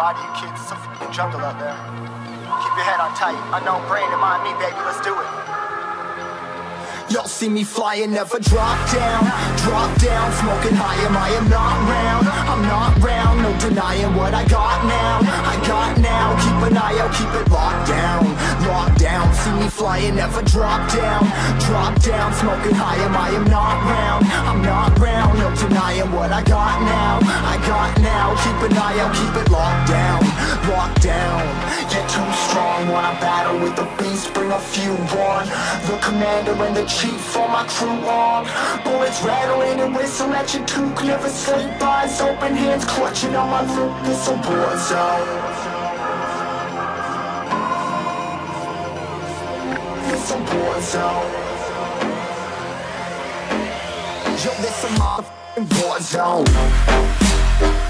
Lie to you kids, it's a fucking jungle out there. Keep your head on tight, unknown brain and mind me, baby, let's do it. Y'all see me flying, never drop down, drop down, smoking high, am I am not round, I'm not round, denying what I got now, I got now, keep an eye out, keep it locked down, locked down, see me flying, never drop down, drop down, smoking high, am I? Am not round, I'm not round, no denying what I got now, I got now, keep an eye out, keep it locked down, locked down, get too strong. When I battle with the beast, bring a few on, the commander and the chief for my crew on, bullets rattling and whistle at your toque, never sleep, eyes open, hands clutching on my foot support out This supports out Yo, this a motherfucking war zone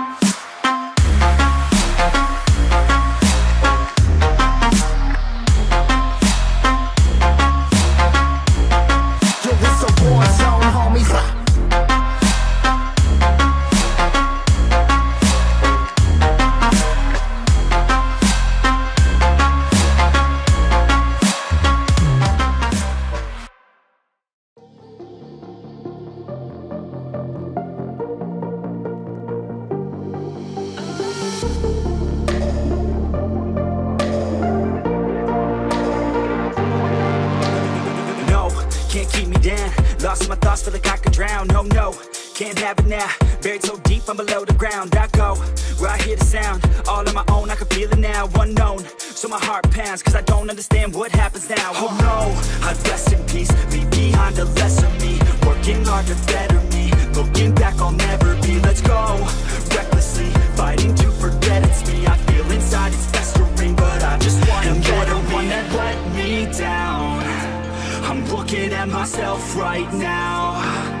No, no, can't have it now. Buried so deep, I'm below the ground. I go where I hear the sound. All on my own, I can feel it now. Unknown, so my heart pounds. Cause I don't understand what happens now. Oh no, I rest in peace. Leave behind a lesser me. Working hard to better me. Looking back, I'll never be. Let's go recklessly, fighting to forget it's me. I feel inside it's festering, but I just want to get the one that let me down. I'm looking at myself right now.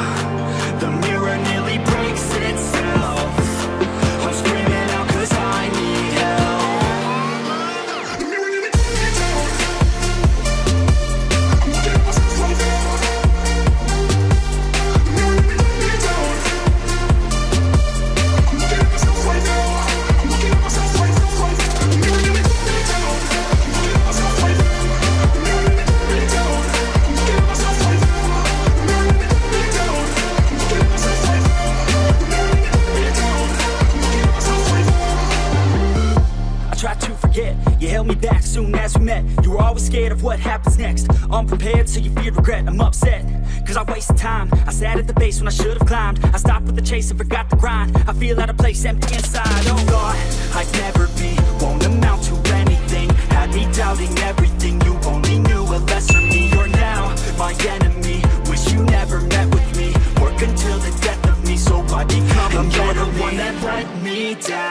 Tried to forget, you held me back soon as we met. You were always scared of what happens next. Unprepared, so you feared regret, I'm upset Cause I wasted time, I sat at the base when I should've climbed. I stopped with the chase and forgot the grind. I feel out of place, empty inside, oh God, I'd never be, won't amount to anything. Had me doubting everything, you only knew a lesser me. You're now my enemy, wish you never met with me. Work until the death of me, so I become a You're the one that let me down